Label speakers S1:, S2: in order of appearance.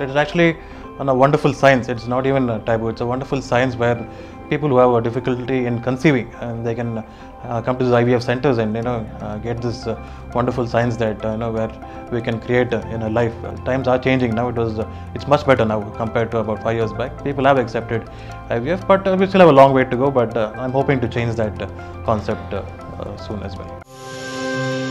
S1: It's actually a wonderful science. It's not even a taboo. It's a wonderful science where people who have a difficulty in conceiving and they can uh, come to these IVF centers and you know uh, get this uh, wonderful science that uh, you know where we can create uh, in a life. Times are changing now. It was uh, it's much better now compared to about five years back. People have accepted IVF, but we still have a long way to go. But I'm hoping to change that concept soon as well.